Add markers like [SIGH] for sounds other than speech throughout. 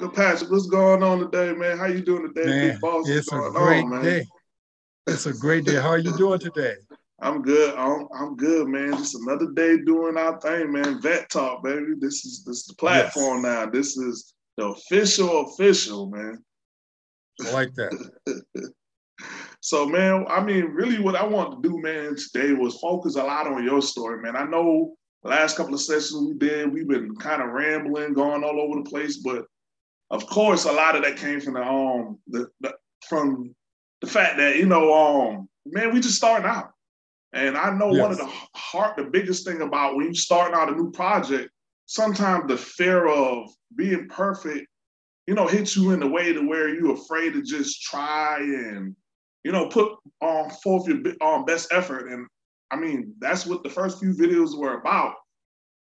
Uncle Patrick, what's going on today, man? How you doing today, man, Big Boss? It's a great on, day. It's a great day. How are you doing today? I'm good. I'm, I'm good, man. Just another day doing our thing, man. Vet talk, baby. This is this is the platform yes. now. This is the official official, man. I like that. [LAUGHS] so, man, I mean, really, what I wanted to do, man, today was focus a lot on your story, man. I know last couple of sessions we did, we've been kind of rambling, going all over the place, but of course, a lot of that came from the um the, the from the fact that you know um man, we just starting out, and I know yes. one of the heart, the biggest thing about when you starting out a new project, sometimes the fear of being perfect, you know, hits you in the way to where you're afraid to just try and you know put on um forth your um best effort and I mean, that's what the first few videos were about.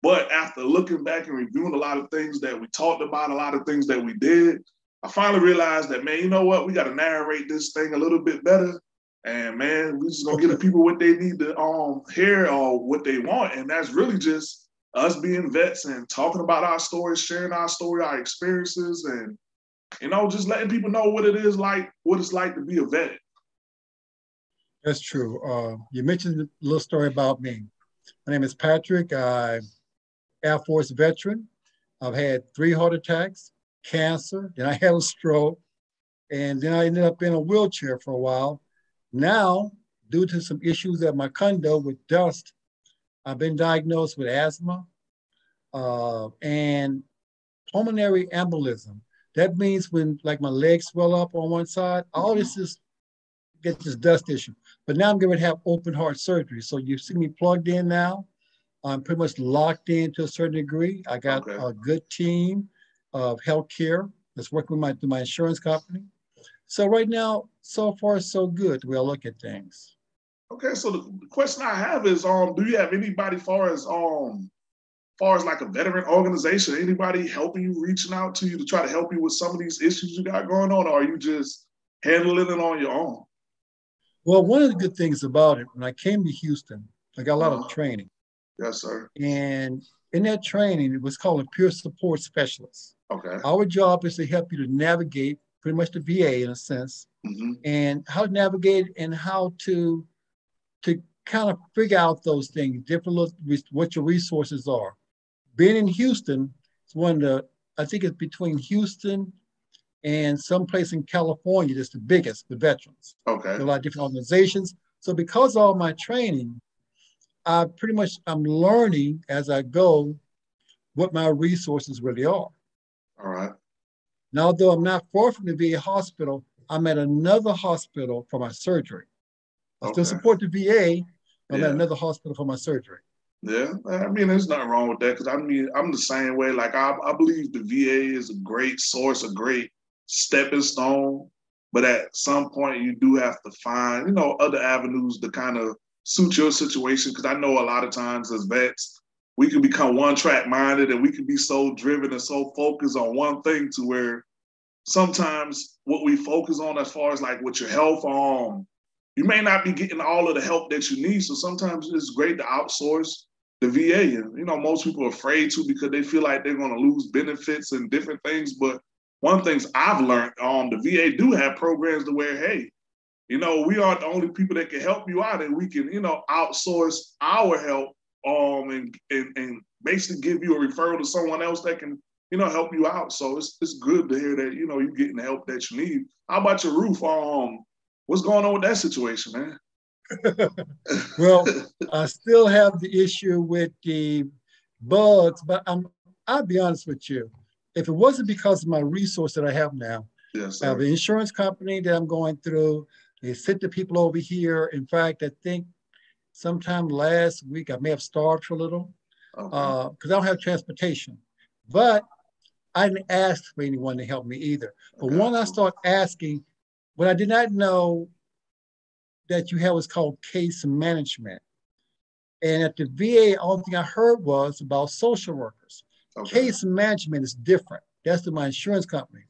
But after looking back and reviewing a lot of things that we talked about, a lot of things that we did, I finally realized that, man, you know what? We got to narrate this thing a little bit better. And man, we just gonna give the people what they need to um hear or what they want. And that's really just us being vets and talking about our stories, sharing our story, our experiences, and you know, just letting people know what it is like, what it's like to be a vet. That's true. Uh, you mentioned a little story about me. My name is Patrick. I'm Air Force veteran. I've had three heart attacks, cancer, then I had a stroke, and then I ended up in a wheelchair for a while. Now, due to some issues at my condo with dust, I've been diagnosed with asthma uh, and pulmonary embolism. That means when like my legs swell up on one side, all this is get this dust issue. But now I'm going to have open heart surgery. So you see me plugged in now. I'm pretty much locked in to a certain degree. I got okay. a good team of healthcare that's working with my, my insurance company. So right now, so far so good. We'll look at things. Okay, so the question I have is, um, do you have anybody far as um, far as like a veteran organization, anybody helping you, reaching out to you to try to help you with some of these issues you got going on, or are you just handling it on your own? Well, one of the good things about it, when I came to Houston, I got a lot uh-huh. of training. Yes, sir. And in that training, it was called a peer support specialist. Okay. Our job is to help you to navigate pretty much the VA in a sense, mm-hmm. and how to navigate and how to to kind of figure out those things, different what your resources are. Being in Houston, it's one of the I think it's between Houston and someplace in California that's the biggest, the veterans. Okay. a lot of different organizations. So because of all my training, I pretty much I'm learning as I go what my resources really are. All right. Now, although I'm not far from the VA hospital, I'm at another hospital for my surgery. I okay. still support the VA, I'm yeah. at another hospital for my surgery. Yeah, I mean, there's nothing wrong with that because I mean, I'm the same way. Like, I, I believe the VA is a great source, a great stepping stone. But at some point, you do have to find, you know, other avenues to kind of suit your situation. Because I know a lot of times as vets, we can become one track minded and we can be so driven and so focused on one thing to where sometimes what we focus on as far as like with your health, um, you may not be getting all of the help that you need. So sometimes it's great to outsource the VA. And you know, most people are afraid to because they feel like they're going to lose benefits and different things. But one things I've learned, um, the VA do have programs to where, hey, you know, we aren't the only people that can help you out, and we can, you know, outsource our help, um, and and, and basically give you a referral to someone else that can, you know, help you out. So it's it's good to hear that, you know, you're getting the help that you need. How about your roof? Um, what's going on with that situation, man? [LAUGHS] well, I still have the issue with the bugs, but I'm I'll be honest with you if it wasn't because of my resource that I have now, yes, I have an insurance company that I'm going through. They sent the people over here. In fact, I think sometime last week I may have starved for a little because okay. uh, I don't have transportation. But I didn't ask for anyone to help me either. But okay. when I start asking, what I did not know that you have was called case management. And at the VA, all thing I heard was about social workers. Okay. Case management is different. That's to my insurance company.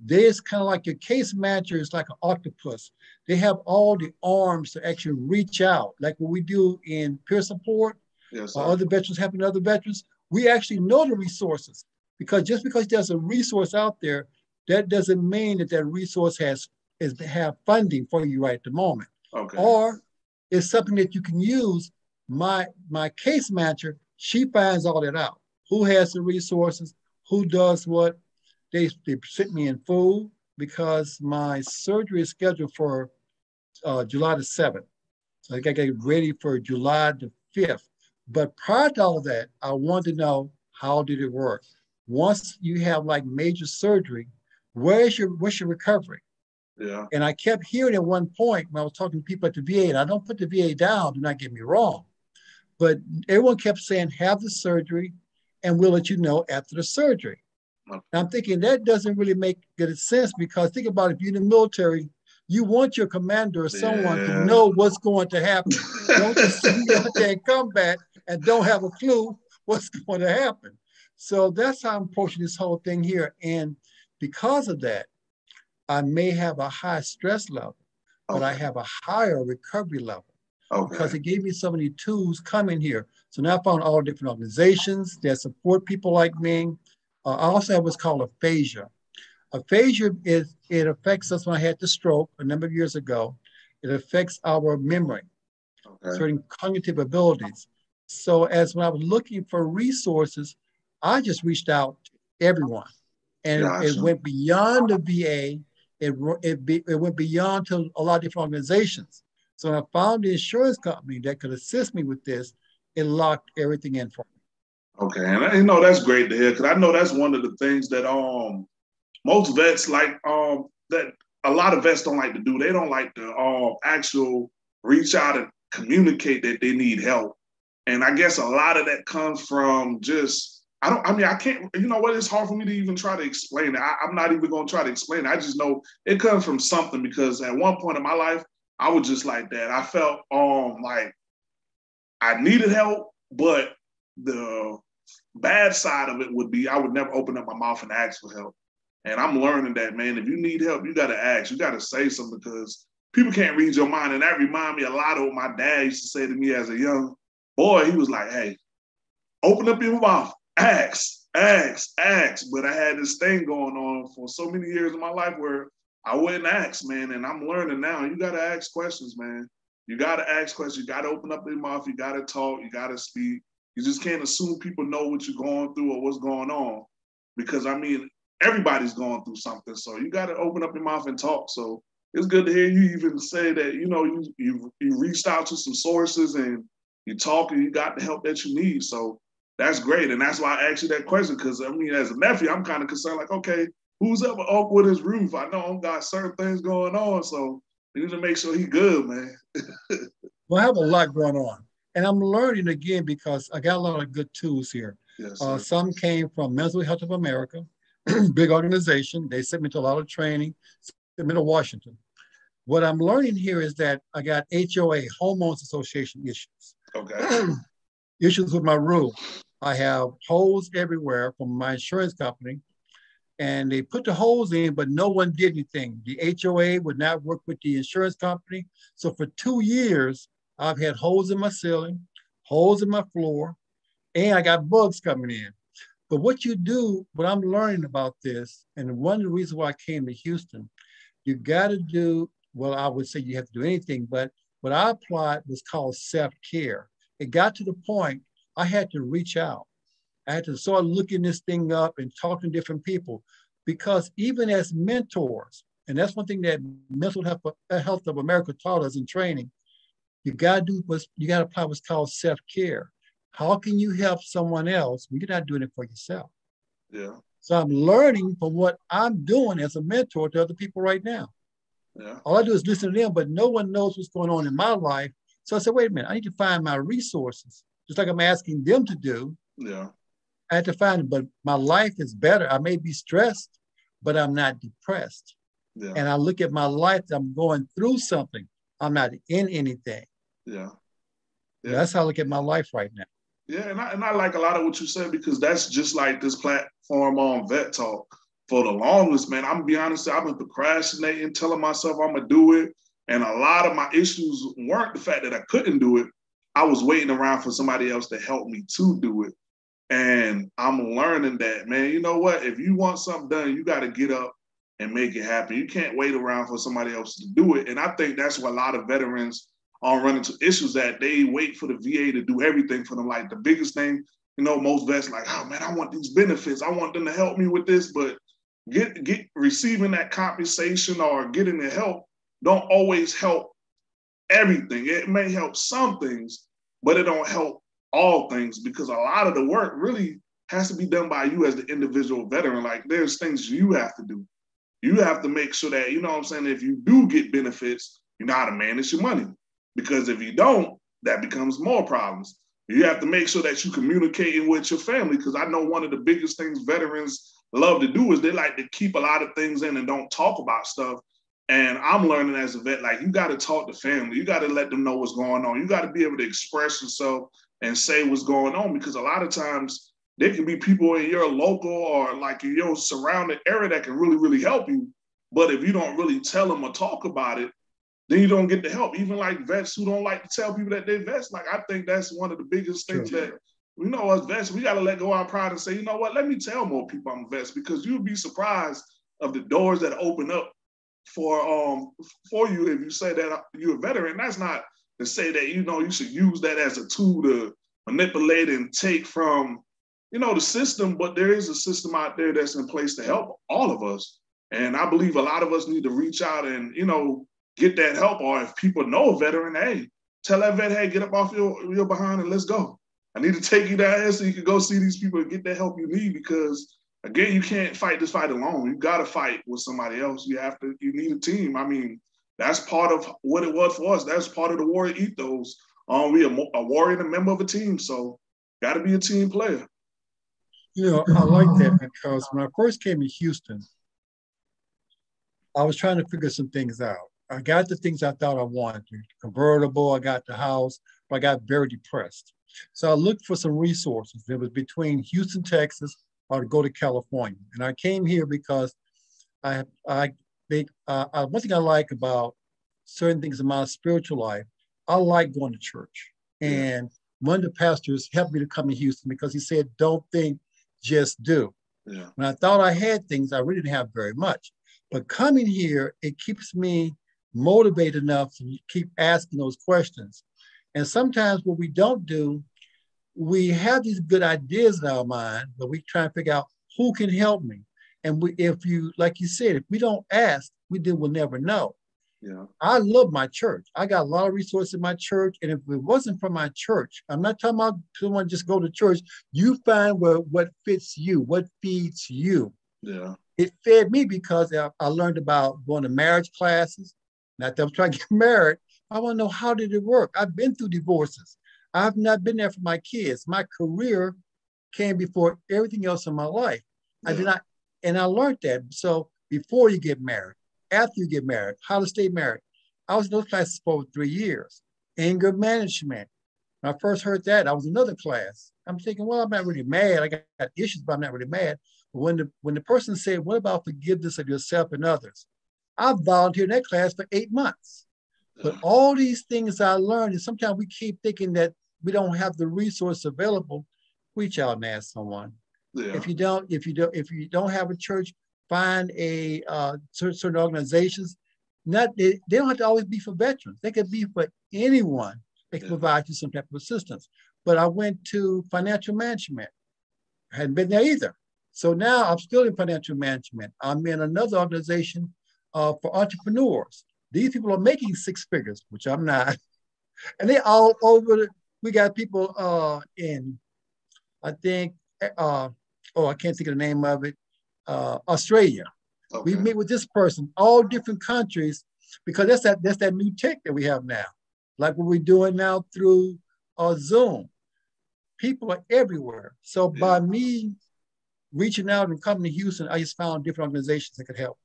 This kind of like your case manager is like an octopus. They have all the arms to actually reach out, like what we do in peer support yes, or other veterans helping other veterans. We actually know the resources. Because just because there's a resource out there, that doesn't mean that that resource has is have funding for you right at the moment. Okay. Or it's something that you can use. My my case manager, she finds all that out. Who has the resources? Who does what? They they sent me in full because my surgery is scheduled for uh, July the 7th. So I got to get ready for July the 5th. But prior to all of that, I wanted to know how did it work? Once you have like major surgery, where's your what's your recovery? Yeah. And I kept hearing at one point when I was talking to people at the VA, and I don't put the VA down, do not get me wrong. But everyone kept saying, have the surgery, and we'll let you know after the surgery. Okay. I'm thinking that doesn't really make good sense because think about it, if you're in the military, you want your commander or someone yeah. to know what's going to happen. don't [LAUGHS] just be out there in combat and don't have a clue what's going to happen. So that's how I'm approaching this whole thing here. And because of that, I may have a high stress level, okay. but I have a higher recovery level. Okay. Because it gave me so many tools coming here. So now I found all different organizations that support people like me. Uh, I also have what's called aphasia. Aphasia is it affects us when I had the stroke a number of years ago. It affects our memory, okay. certain cognitive abilities. So as when I was looking for resources, I just reached out to everyone, and it went beyond the VA it, it, be, it went beyond to a lot of different organizations. So when I found the insurance company that could assist me with this, it locked everything in for me. Okay, and you know that's great to hear because I know that's one of the things that um most vets like um that a lot of vets don't like to do. They don't like to um actual reach out and communicate that they need help. And I guess a lot of that comes from just I don't, I mean, I can't, you know what? It's hard for me to even try to explain it. I, am not even going to try to explain it. I just know it comes from something because at one point in my life, I was just like that. I felt um like I needed help, but the bad side of it would be I would never open up my mouth and ask for help. And I'm learning that, man, if you need help, you got to ask. You got to say something because people can't read your mind. And that remind me a lot of what my dad used to say to me as a young boy. He was like, hey, open up your mouth ask, ask, ask. But I had this thing going on for so many years of my life where I wouldn't ask, man. And I'm learning now. You got to ask questions, man. You got to ask questions. You got to open up your mouth. You got to talk. You got to speak. You just can't assume people know what you're going through or what's going on. Because, I mean, everybody's going through something. So you got to open up your mouth and talk. So it's good to hear you even say that, you know, you, you, you reached out to some sources and you talk and you got the help that you need. So that's great. And that's why I asked you that question. Cause I mean, as a nephew, I'm kind of concerned, like, okay, who's up with his roof? I know I've got certain things going on. So you need to make sure he good, man. [LAUGHS] well, I have a lot going on. And I'm learning again because I got a lot of good tools here. Yes, uh, some came from Mental Health of America, [CLEARS THROAT] big organization. They sent me to a lot of training, sent me to Washington. What I'm learning here is that I got HOA, Homeowners Association issues. Okay. [CLEARS THROAT] issues with my roof. I have holes everywhere from my insurance company. And they put the holes in, but no one did anything. The HOA would not work with the insurance company. So for two years, I've had holes in my ceiling, holes in my floor, and I got bugs coming in. But what you do, what I'm learning about this, and one of the reasons why I came to Houston, you got to do, well, I would say you have to do anything, but what I applied was called self care. It got to the point I had to reach out. I had to start looking this thing up and talking to different people because even as mentors, and that's one thing that Mental Health, uh, Health of America taught us in training, you gotta do what's, you gotta apply what's called self-care. How can you help someone else when you're not doing it for yourself? Yeah. So I'm learning from what I'm doing as a mentor to other people right now. Yeah. All I do is listen to them, but no one knows what's going on in my life. So I said, wait a minute, I need to find my resources just like I'm asking them to do. Yeah. I had to find it, but my life is better. I may be stressed, but I'm not depressed. Yeah. And I look at my life, I'm going through something. I'm not in anything. Yeah. yeah. That's how I look at my life right now. Yeah, and I, and I like a lot of what you said because that's just like this platform on Vet Talk. For the longest, man, I'm gonna be honest, I've been procrastinating, telling myself I'm gonna do it. And a lot of my issues weren't the fact that I couldn't do it. I was waiting around for somebody else to help me to do it. And I'm learning that, man, you know what? If you want something done, you got to get up and make it happen. You can't wait around for somebody else to do it. And I think that's what a lot of veterans are running into issues that they wait for the VA to do everything for them. Like the biggest thing, you know, most vets like, oh man, I want these benefits. I want them to help me with this, but get get receiving that compensation or getting the help don't always help everything. It may help some things, but it don't help all things because a lot of the work really has to be done by you as the individual veteran. Like there's things you have to do. You have to make sure that, you know what I'm saying, if you do get benefits, you know how to manage your money. Because if you don't, that becomes more problems. You have to make sure that you're communicating with your family. Because I know one of the biggest things veterans love to do is they like to keep a lot of things in and don't talk about stuff. And I'm learning as a vet, like you got to talk to family. You got to let them know what's going on. You got to be able to express yourself and say what's going on because a lot of times there can be people in your local or like your surrounding area that can really, really help you. But if you don't really tell them or talk about it, then you don't get the help. Even like vets who don't like to tell people that they vets, like I think that's one of the biggest things that you know as vets, we gotta let go our pride and say, you know what, let me tell more people I'm a vet because you'd be surprised of the doors that open up for um for you if you say that you're a veteran. That's not to say that you know you should use that as a tool to manipulate and take from you know the system, but there is a system out there that's in place to help all of us. And I believe a lot of us need to reach out and you know get that help. Or if people know a veteran, hey, tell that vet, hey, get up off your, your behind and let's go. I need to take you down here so you can go see these people and get the help you need because again, you can't fight this fight alone. You gotta fight with somebody else. You have to, you need a team. I mean, that's part of what it was for us. That's part of the warrior ethos. Um, we a, a warrior and a member of a team. So gotta be a team player. You know, I like that because when I first came to Houston, I was trying to figure some things out. I got the things I thought I wanted, convertible, I got the house, but I got very depressed. So I looked for some resources. It was between Houston, Texas, or to go to California. And I came here because I, I, they, uh, one thing I like about certain things in my spiritual life, I like going to church. And one of the pastors helped me to come to Houston because he said, don't think, just do. Yeah. When I thought I had things, I really didn't have very much. But coming here, it keeps me motivated enough to keep asking those questions. And sometimes what we don't do, we have these good ideas in our mind, but we try and figure out who can help me. And we, if you, like you said, if we don't ask, we then will never know. Yeah. I love my church. I got a lot of resources in my church. And if it wasn't for my church, I'm not talking about someone just go to church. You find what, what fits you, what feeds you. Yeah. It fed me because I, I learned about going to marriage classes. Not that I'm trying to get [LAUGHS] married. I want to know how did it work? I've been through divorces. I've not been there for my kids. My career came before everything else in my life. Yeah. I did not, and I learned that. So before you get married, after you get married, how to stay married. I was in those classes for three years. Anger management. When I first heard that, I was in another class. I'm thinking, well, I'm not really mad. I got, got issues, but I'm not really mad. But when the when the person said, "What about forgiveness of yourself and others?" I volunteered in that class for eight months. But all these things I learned, and sometimes we keep thinking that we don't have the resource available. Reach out and ask someone. Yeah. If you don't, if you don't, if you don't have a church, find a uh, certain organizations. Not they, they don't have to always be for veterans. They could be for anyone. They can yeah. provide you some type of assistance. But I went to financial management. I hadn't been there either. So now I'm still in financial management. I'm in another organization uh, for entrepreneurs. These people are making six figures, which I'm not. [LAUGHS] And they all over. The, we got people uh, in, I think, uh, oh, I can't think of the name of it, uh, Australia. Okay. We meet with this person, all different countries, because that's that that's that new tech that we have now, like what we're doing now through uh, Zoom. People are everywhere. So yeah. by me reaching out and coming to Houston, I just found different organizations that could help.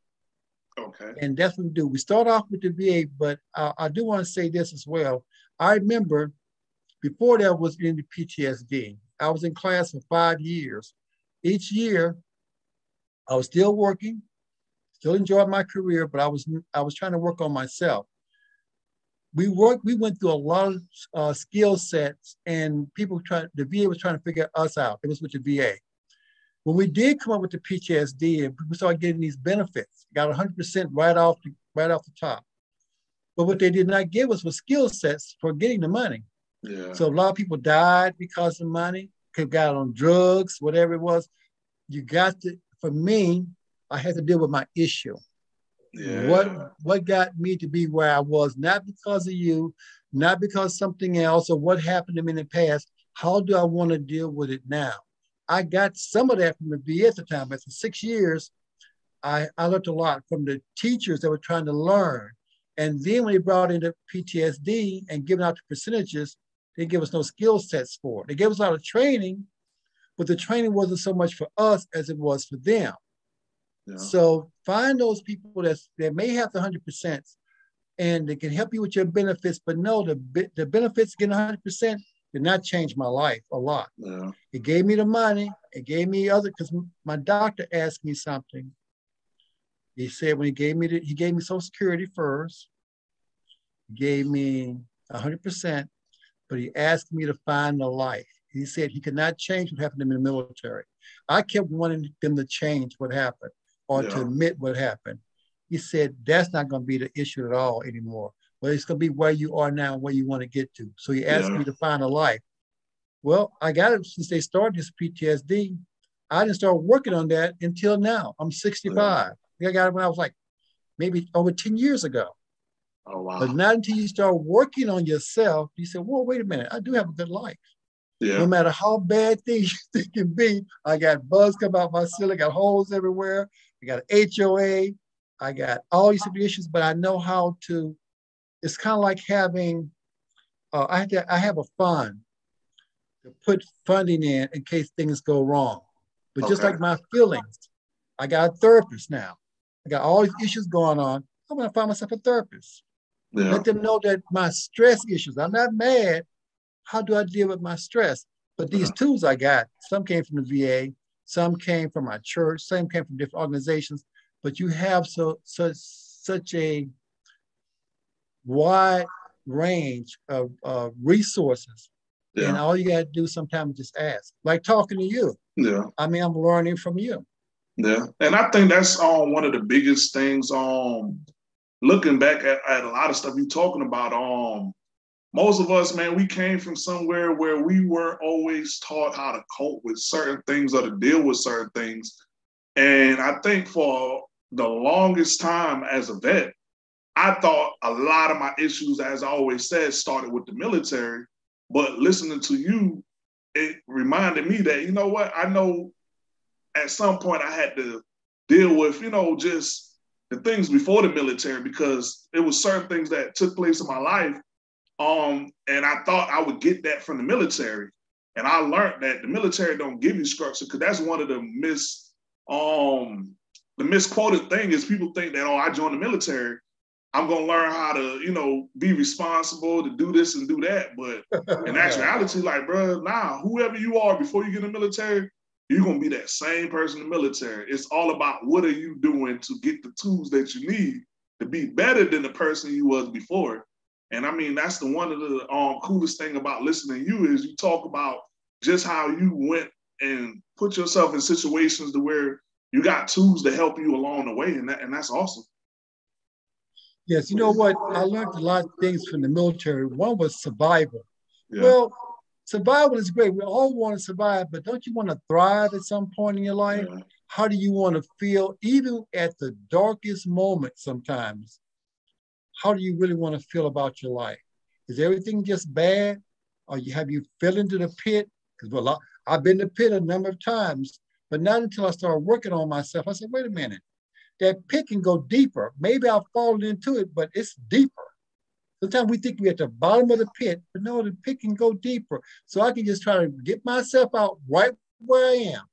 Okay. And that's what we do. We start off with the VA, but uh, I do want to say this as well. I remember before that was in the PTSD. I was in class for five years. Each year, I was still working, still enjoying my career, but I was I was trying to work on myself. we worked, we went through a lot of uh, skill sets and people tried, the VA was trying to figure us out. It was with the VA. When we did come up with the PTSD and people started getting these benefits, got 100% right off the, right off the top. But what they did not give us was skill sets for getting the money. Yeah. So a lot of people died because of money, could got on drugs, whatever it was. You got to, for me, I had to deal with my issue. Yeah. What what got me to be where I was, not because of you, not because something else or what happened to me in the past. How do I want to deal with it now? I got some of that from the VA at the time, but for six years, I, I learned a lot from the teachers that were trying to learn. And then when they brought in the PTSD and giving out the percentages, they gave us no skill sets for it. They gave us a lot of training, but the training wasn't so much for us as it was for them. Yeah. So find those people that, that may have the 100% and they can help you with your benefits, but no, the, the benefits getting 100% did not change my life a lot. Yeah. It gave me the money. It gave me other, because my doctor asked me something. He said when he gave me the, he gave me Social Security first, gave me 100%, but he asked me to find the life. He said he could not change what happened to him in the military. I kept wanting them to change what happened or yeah. to admit what happened. He said that's not going to be the issue at all anymore. But it's going to be where you are now, where you want to get to. So you asked yeah. me to find a life. Well, I got it since they started this PTSD. I didn't start working on that until now. I'm 65. Yeah. I got it when I was like maybe over 10 years ago. Oh, wow. But not until you start working on yourself, you say, well, wait a minute, I do have a good life. Yeah. No matter how bad [LAUGHS] things [LAUGHS] can be, I got bugs come out my ceiling, I got holes everywhere. I got HOA. I got all these issues, but I know how to. It's kind of like having. Uh, I have to, I have a fund to put funding in in case things go wrong. But okay. just like my feelings, I got a therapist now. I got all these issues going on. I'm gonna find myself a therapist. Yeah. Let them know that my stress issues. I'm not mad. How do I deal with my stress? But these uh-huh. tools I got, some came from the VA, some came from my church, some came from different organizations, but you have so such such a wide range of uh, resources. Yeah. And all you got to do sometimes is just ask, like talking to you. Yeah. I mean, I'm learning from you. Yeah. And I think that's um, one of the biggest things um, looking back at, at a lot of stuff you're talking about. Um, most of us, man, we came from somewhere where we weren't always taught how to cope with certain things or to deal with certain things. And I think for the longest time as a vet, I thought a lot of my issues, as I always said, started with the military. But listening to you, it reminded me that, you know what, I know at some point I had to deal with, you know, just the things before the military because it was certain things that took place in my life um, and I thought I would get that from the military. And I learned that the military don't give you structure because that's one of the mis um the misquoted thing is people think that oh I joined the military, I'm gonna learn how to you know be responsible to do this and do that. But [LAUGHS] in actuality, like bro, nah, whoever you are before you get in the military, you're gonna be that same person in the military. It's all about what are you doing to get the tools that you need to be better than the person you was before. And I mean, that's the one of the um, coolest thing about listening to you is you talk about just how you went and put yourself in situations to where you got tools to help you along the way, and that, and that's awesome. Yes, you know what? I learned a lot of things from the military. One was survival. Yeah. Well, survival is great. We all want to survive, but don't you want to thrive at some point in your life? Yeah. How do you want to feel, even at the darkest moment sometimes? how do you really want to feel about your life? Is everything just bad? Or you have you fell into the pit? Because well, I've been in the pit a number of times, but not until I started working on myself. I said, wait a minute, that pit can go deeper. Maybe I've fallen into it, but it's deeper. Sometimes we think we're at the bottom of the pit, but no, the pit can go deeper. So I can just try to get myself out right where I am.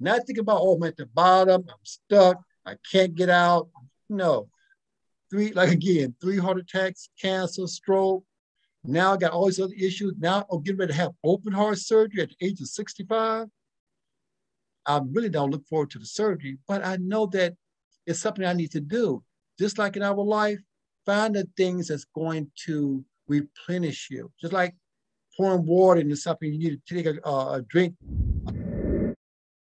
Not thinking about, oh, I'm at the bottom, I'm stuck, I can't get out. No, three, like again, three heart attacks, cancer, stroke. Now I got all these other issues. Now I'm getting ready to have open heart surgery at the age of 65. I really don't look forward to the surgery, but I know that it's something I need to do. Just like in our life, find the things that's going to replenish you. Just like pouring water into something you need to take a, a drink